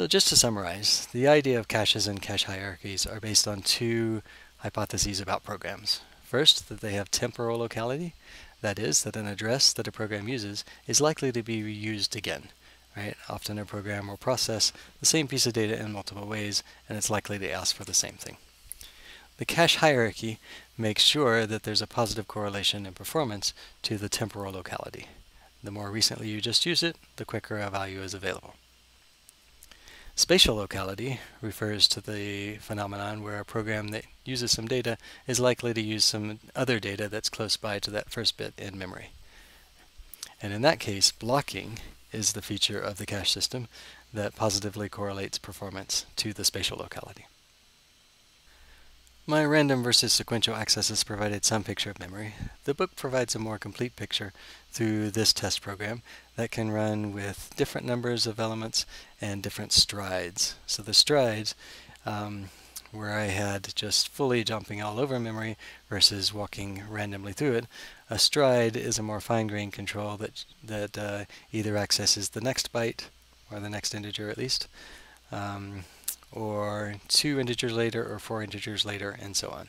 So just to summarize, the idea of caches and cache hierarchies are based on two hypotheses about programs. First, that they have temporal locality, that is, that an address that a program uses is likely to be reused again. Right? Often a program will process the same piece of data in multiple ways, and it's likely to ask for the same thing. The cache hierarchy makes sure that there's a positive correlation in performance to the temporal locality. The more recently you just use it, the quicker a value is available. Spatial locality refers to the phenomenon where a program that uses some data is likely to use some other data that's close by to that first bit in memory. And in that case, blocking is the feature of the cache system that positively correlates performance to the spatial locality. My random versus sequential accesses provided some picture of memory. The book provides a more complete picture through this test program that can run with different numbers of elements and different strides. So the strides, um, where I had just fully jumping all over memory versus walking randomly through it, a stride is a more fine-grained control that, that uh, either accesses the next byte, or the next integer at least, um, or two integers later, or four integers later, and so on.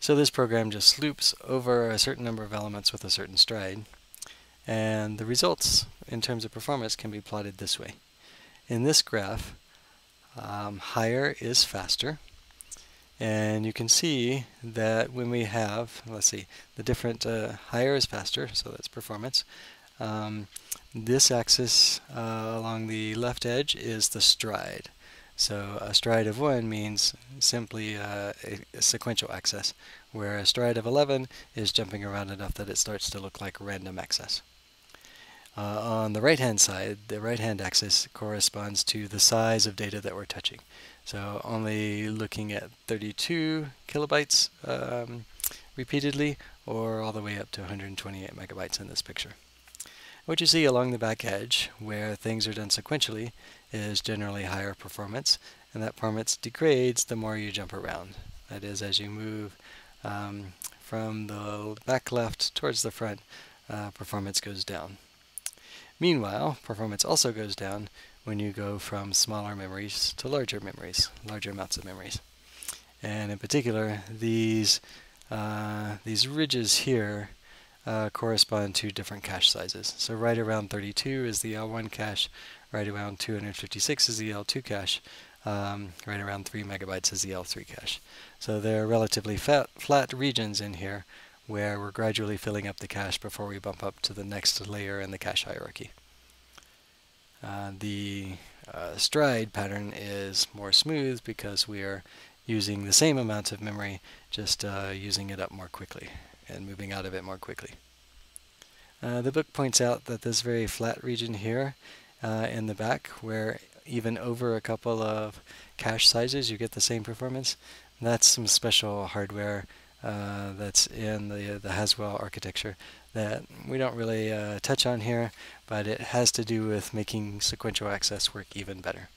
So this program just loops over a certain number of elements with a certain stride, and the results in terms of performance can be plotted this way. In this graph, um, higher is faster, and you can see that when we have, let's see, the different, uh, higher is faster, so that's performance. Um, this axis uh, along the left edge is the stride. So a stride of 1 means simply uh, a, sequential access, where a stride of 11 is jumping around enough that it starts to look like random access. Uh, on the right-hand side, the right-hand axis corresponds to the size of data that we're touching. So only looking at 32 kilobytes um, repeatedly, or all the way up to 128 megabytes in this picture. What you see along the back edge, where things are done sequentially, is generally higher performance, and that performance degrades the more you jump around. That is, as you move um, from the back left towards the front, uh, performance goes down. Meanwhile, performance also goes down when you go from smaller memories to larger memories, larger amounts of memories. And in particular, these, uh, these ridges here uh, correspond to different cache sizes. So right around 32 is the L1 cache, right around 256 is the L2 cache, um, right around 3 megabytes is the L3 cache. So there are relatively fat, flat regions in here where we're gradually filling up the cache before we bump up to the next layer in the cache hierarchy. Uh, the uh, stride pattern is more smooth because we are using the same amount of memory, just uh, using it up more quickly and moving out of it more quickly. Uh, the book points out that this very flat region here uh, in the back, where even over a couple of cache sizes you get the same performance, that's some special hardware uh, that's in the, the Haswell architecture that we don't really uh, touch on here, but it has to do with making sequential access work even better.